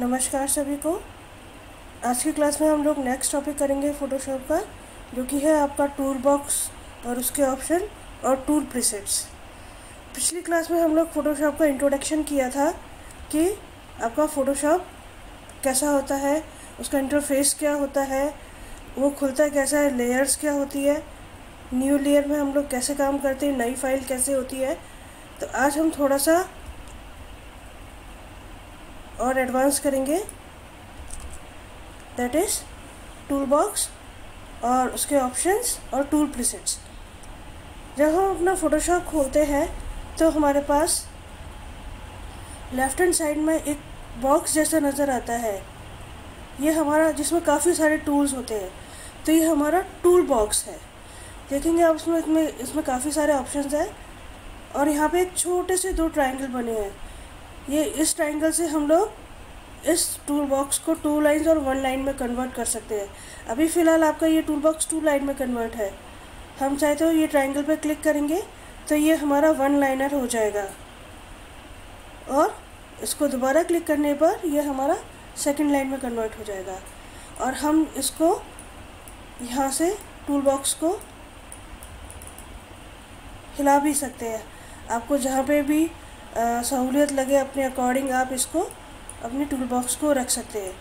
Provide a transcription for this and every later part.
नमस्कार सभी को। आज की क्लास में हम लोग नेक्स्ट टॉपिक करेंगे फ़ोटोशॉप का, जो कि है आपका टूल बॉक्स और उसके ऑप्शन और टूल प्रीसेट्स पिछली क्लास में हम लोग फ़ोटोशॉप का इंट्रोडक्शन किया था कि आपका फ़ोटोशॉप कैसा होता है, उसका इंटरफेस क्या होता है, वो खुलता कैसा है लेयर्स क्या होती है न्यू लेयर में हम लोग कैसे काम करते हैं, नई फ़ाइल कैसे होती है। तो आज हम थोड़ा सा और एडवांस करेंगे। दैट इज़ टूल बॉक्स और उसके ऑप्शंस और टूल प्रीसेट्स जब हम अपना फ़ोटोशॉप खोलते हैं तो हमारे पास लेफ़्ट हैंड साइड में एक बॉक्स जैसा नज़र आता है। ये हमारा, जिसमें काफ़ी सारे टूल्स होते हैं। तो ये हमारा टूल बॉक्स है। देखेंगे आप उसमें इसमें इसमें काफ़ी सारे ऑप्शंस हैं। और यहाँ पे एक छोटे से दो ट्रायंगल बने हैं। ये इस ट्रायंगल से हम लोग इस टूल बॉक्स को टू लाइन्स और वन लाइन में कन्वर्ट कर सकते हैं। अभी फ़िलहाल आपका ये टूल बॉक्स टू लाइन में कन्वर्ट है। हम चाहते हो ये ट्रायंगल पर क्लिक करेंगे तो ये हमारा वन लाइनर हो जाएगा। और इसको दोबारा क्लिक करने पर यह हमारा सेकंड लाइन में कन्वर्ट हो जाएगा। और हम इसको यहाँ से टूल बॉक्स को हिला भी सकते हैं। आपको जहाँ पे भी सहूलियत लगे अपने अकॉर्डिंग आप इसको अपनी टूल बॉक्स को रख सकते हैं।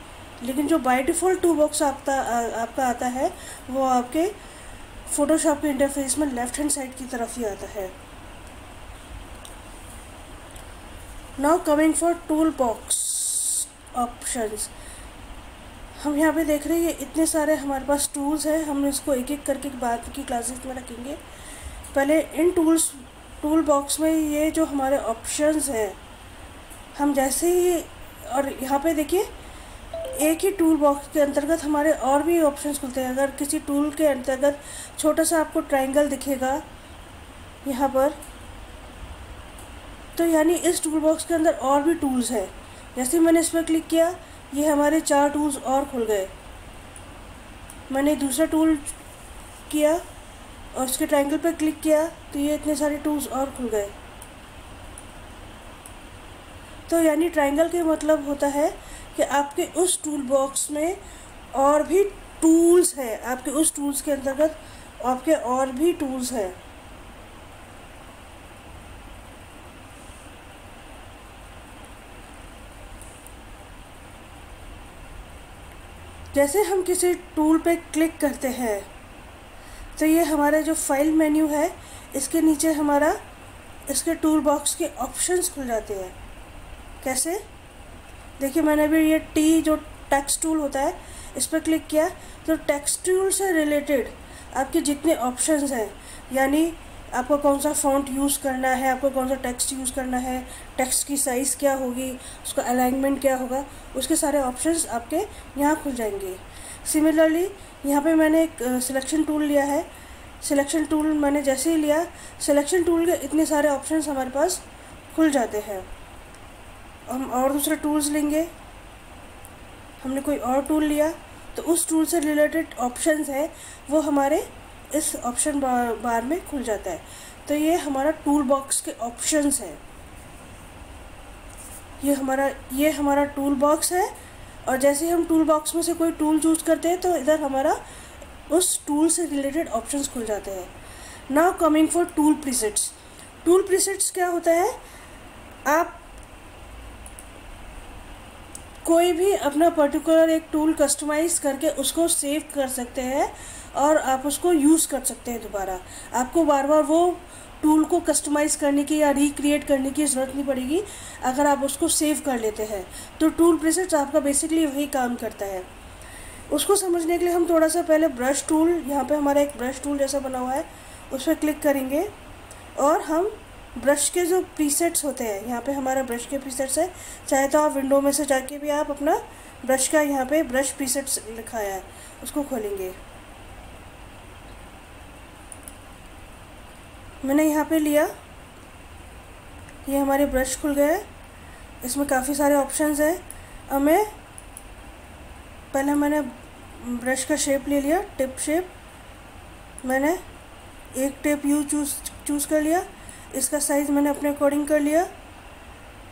लेकिन जो बाय डिफ़ॉल्ट टूल बॉक्स आपका आपका आता है, वो आपके फ़ोटोशॉप के इंटरफेस में लेफ़्ट हैंड साइड की तरफ़ ही आता है। Now coming for tool box options हम यहाँ पे देख रहे हैं इतने सारे हमारे पास टूल्स हैं, हम इसको एक एक करके बाद की क्लासेस में रखेंगे। पहले इन टूल्स टूल बॉक्स में ये जो हमारे ऑप्शंस हैं, हम जैसे ही और यहाँ पे देखिए, एक ही टूल बॉक्स के अंतर्गत हमारे और भी ऑप्शंस खुलते हैं। अगर किसी टूल के अंतर्गत छोटा सा आपको ट्रायंगल दिखेगा, यहाँ पर तो यानी इस टूल बॉक्स के अंदर और भी टूल्स हैं। जैसे मैंने इस पर क्लिक किया, ये हमारे चार टूल्स और खुल गए। मैंने दूसरा टूल किया और उसके ट्रायंगल पर क्लिक किया तो ये इतने सारे टूल्स और खुल गए। तो यानी ट्राइंगल के मतलब होता है कि आपके उस टूल बॉक्स में और भी टूल्स हैं। आपके उस टूल्स के अंतर्गत आपके और भी टूल्स हैं। जैसे हम किसी टूल पे क्लिक करते हैं तो ये हमारा जो फ़ाइल मेन्यू है, इसके नीचे हमारा, इसके टूल बॉक्स के ऑप्शंस खुल जाते हैं। कैसे? देखिए, मैंने अभी ये टी जो टेक्स्ट टूल होता है, इस पर क्लिक किया। तो टेक्स्ट टूल से रिलेटेड आपके जितने ऑप्शंस हैं, यानी आपको कौन सा फ़ॉन्ट यूज़ करना है, आपको कौन सा टेक्स्ट यूज़ करना है टेक्स्ट की साइज़ क्या होगी, उसका अलाइनमेंट क्या होगा, उसके सारे ऑप्शंस आपके यहाँ खुल जाएँगे। सिमिलरली यहाँ पे मैंने एक सिलेक्शन टूल लिया है। सिलेक्शन टूल मैंने जैसे ही लिया सिलेक्शन टूल के इतने सारे ऑप्शंस हमारे पास खुल जाते हैं। हम और दूसरे टूल्स लेंगे। हमने कोई और टूल लिया तो उस टूल से रिलेटेड ऑप्शंस है वो हमारे इस ऑप्शन बार, बार में खुल जाता है। तो ये हमारा टूल बॉक्स के ऑप्शंस है। ये हमारा ये हमारा टूल बॉक्स है और जैसे हम टूल बॉक्स में से कोई टूल चूज़ करते हैं तो इधर हमारा उस टूल से रिलेटेड ऑप्शंस खुल जाते हैं। Now coming for tool presets tool presets क्या होता है? आप कोई भी अपना पर्टिकुलर एक टूल कस्टमाइज करके उसको सेव कर सकते हैं और आप उसको यूज़ कर सकते हैं दोबारा। आपको बार बार वो टूल को कस्टमाइज़ करने की या रिक्रिएट करने की ज़रूरत नहीं पड़ेगी, अगर आप उसको सेव कर लेते हैं। तो टूल प्रेसेट्स आपका बेसिकली वही काम करता है। उसको समझने के लिए हम थोड़ा सा पहले ब्रश टूल यहाँ पे हमारा एक ब्रश टूल जैसा बना हुआ है, उस पर क्लिक करेंगे और हम ब्रश के जो प्रीसेट्स होते हैं, यहाँ पे हमारा ब्रश के प्रीसेट्स है। चाहे तो आप विंडो में से जाके भी आप अपना ब्रश का यहाँ पे ब्रश प्रीसेट्स लिखाया है, उसको खोलेंगे। मैंने यहाँ पे लिया। ये हमारे ब्रश खुल गए। इसमें काफ़ी सारे ऑप्शंस हैं। अब मैं, पहले मैंने ब्रश का शेप ले लिया टिप शेप मैंने एक टिप यू चूज़ चूज़ कर लिया। इसका साइज़ मैंने अपने अकॉर्डिंग कर लिया।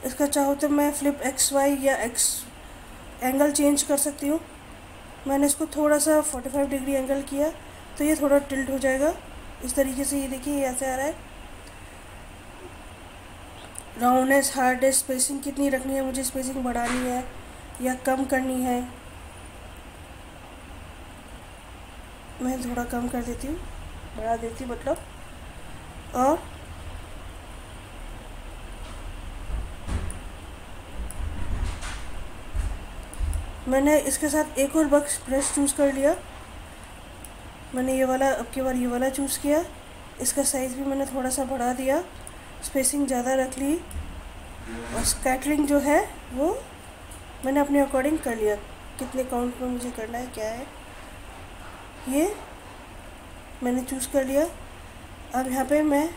इसका चाहो तो मैं फ्लिप एक्स वाई या एक्स एंगल चेंज कर सकती हूँ। मैंने इसको थोड़ा सा 45 डिग्री एंगल किया तो ये थोड़ा टिल्ट हो जाएगा। इस तरीके से ये देखिए ऐसे आ रहा है। राउंडनेस हार्डनेस स्पेसिंग कितनी रखनी है मुझे स्पेसिंग बढ़ानी है या कम करनी है? मैं थोड़ा कम कर देती हूँ, बढ़ा देती मतलब। और मैंने इसके साथ एक और बक्स ब्रश चूज़ कर लिया। मैंने ये वाला, अब की बार ये वाला चूज़ किया। इसका साइज़ भी मैंने थोड़ा सा बढ़ा दिया। स्पेसिंग ज़्यादा रख ली। और स्कैटरिंग जो है, वो मैंने अपने अकॉर्डिंग कर लिया। कितने काउंट में मुझे करना है, क्या है। ये मैंने चूज़ कर लिया। अब यहाँ पे मैं,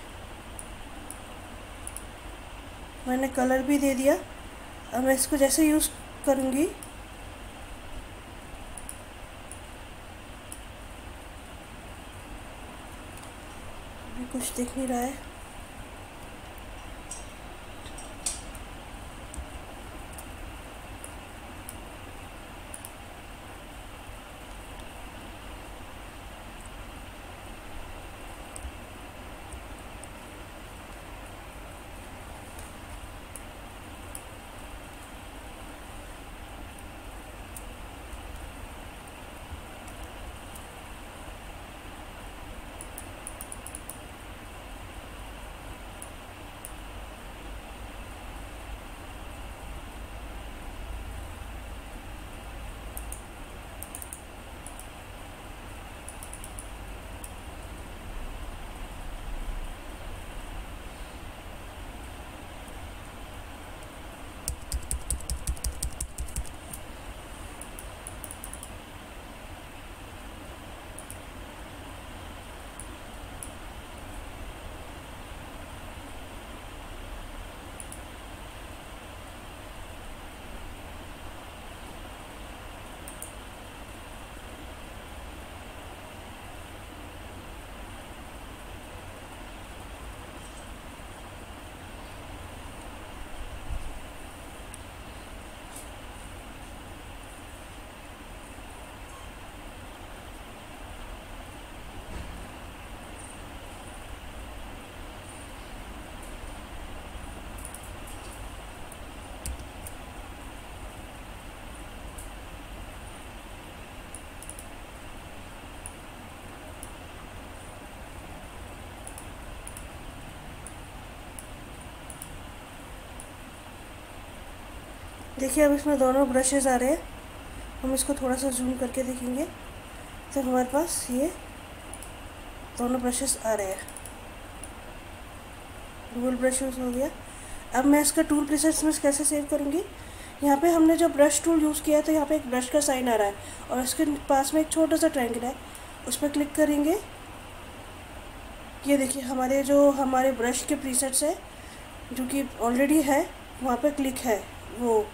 मैंने कलर भी दे दिया। अब मैं इसको जैसे यूज़ करूँगी कुछ दिख नहीं रहा है। देखिए, अब इसमें दोनों ब्रशेज़ आ रहे हैं। हम इसको थोड़ा सा जूम करके देखेंगे। तो हमारे पास ये दोनों ब्रशेस आ रहे हैं। डुअल ब्रशेस हो गया। अब मैं इसका टूल प्रेसेस में कैसे सेव करूँगी? यहाँ पे हमने जो ब्रश टूल यूज़ किया है तो यहाँ पे एक ब्रश का साइन आ रहा है और इसके पास में एक छोटा सा ट्रायंगल है। उस पर क्लिक करेंगे। ये देखिए, हमारे जो हमारे ब्रश के प्रीसेट्स है, जो कि ऑलरेडी है, वहाँ पे क्लिक है वो।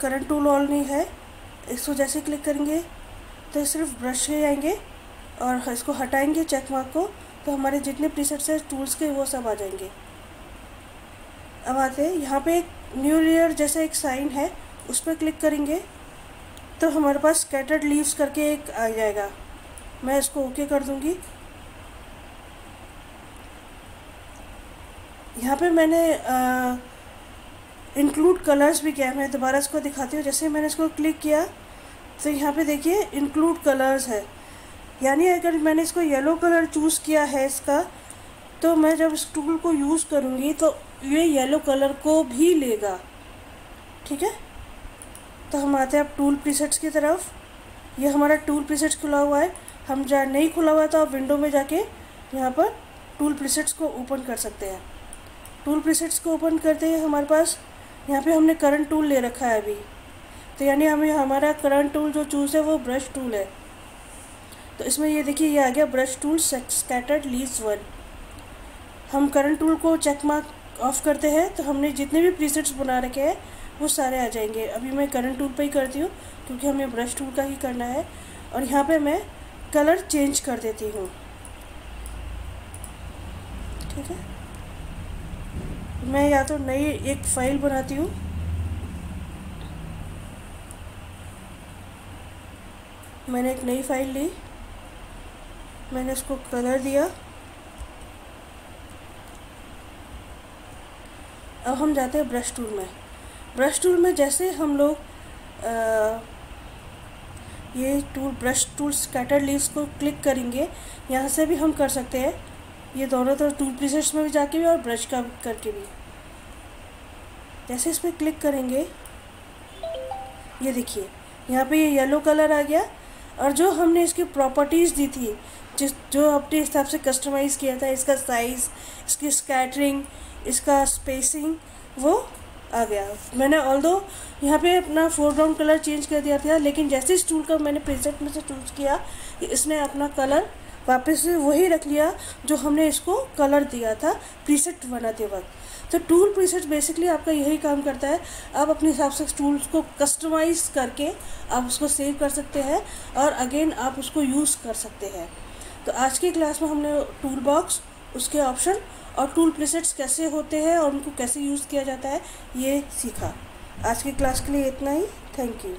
करंट टूल ऑल नहीं है। इसको जैसे क्लिक करेंगे तो सिर्फ़ ब्रश ही आएँगे और इसको हटाएँगे चेक मार्क को तो हमारे जितने प्रीसेट्स हैं टूल्स के वो सब आ जाएँगे। अब आते हैं यहाँ पे एक न्यू लेयर जैसा एक साइन है उस पर क्लिक करेंगे तो हमारे पास स्कैटर्ड लीव्स करके एक आ जाएगा। मैं इसको ओके कर दूँगी। यहाँ पे मैंने आ, इंक्लूड कलर्स भी क्या है। मैं दोबारा इसको दिखाती हूँ। जैसे मैंने इसको क्लिक किया तो यहाँ पे देखिए इंक्लूड कलर्स है। यानी अगर मैंने इसको येलो कलर चूज़ किया है इसका तो मैं जब इस टूल को यूज़ करूँगी तो ये येलो कलर को भी लेगा। ठीक है? तो हम आते हैं अब टूल प्रीसेट्स की तरफ़। ये हमारा टूल प्रीसेट्स खुला हुआ है। हम जहाँ नहीं खुला हुआ तो आप विंडो में जाके यहाँ पर टूल प्रीसेट्स को ओपन कर सकते हैं। टूल प्रीसेट्स को ओपन करते हैं हमारे पास यहाँ पे हमने करंट टूल ले रखा है अभी। तो यानी हमें, हमारा करंट टूल जो चूज़ है वो ब्रश टूल है। तो इसमें ये देखिए, ये आ गया brush tool scattered leaves one हम करंट टूल को चेक मार्क ऑफ़ करते हैं तो हमने जितने भी प्रीसेट्स बना रखे हैं, वो सारे आ जाएँगे। अभी मैं करंट टूल पे ही करती हूँ, क्योंकि हमें ब्रश टूल का ही करना है। और यहाँ पे मैं कलर चेंज कर देती हूँ। ठीक है? मैं या तो नई एक फ़ाइल बनाती हूँ। मैंने एक नई फ़ाइल ली। मैंने इसको कलर दिया। अब हम जाते हैं ब्रश टूल में। ब्रश टूल में जैसे हम लोग ये tool brush tool scatter leaves को क्लिक करेंगे, यहाँ से भी हम कर सकते हैं। ये दोनों तरफ़ टूल प्रीसेट्स में भी जाके भी और ब्रश का करके भी। जैसे इस पर क्लिक करेंगे, ये देखिए, यहाँ पे ये येलो कलर आ गया और जो हमने इसकी प्रॉपर्टीज़ दी थी, जिस, जो अपने हिसाब से कस्टमाइज़ किया था, इसका साइज़ इसकी स्कैटरिंग इसका स्पेसिंग वो आ गया। मैंने ऑल दो यहाँ पे अपना फोरग्राउंड कलर चेंज कर दिया था, लेकिन जैसे इस टूल का मैंने प्रेजेंट में से चूज़ किया इसने अपना कलर वापस वही रख लिया जो हमने इसको कलर दिया था प्रीसेट बनाते वक्त। तो टूल प्रीसेट बेसिकली आपका यही काम करता है, आप अपने हिसाब से टूल्स को कस्टमाइज़ करके आप उसको सेव कर सकते हैं और अगेन आप उसको यूज़ कर सकते हैं। तो आज की क्लास में हमने टूल बॉक्स उसके ऑप्शन और टूल प्रीसेट्स कैसे होते हैं और उनको कैसे यूज़ किया जाता है, ये सीखा। आज की क्लास के लिए इतना ही। Thank you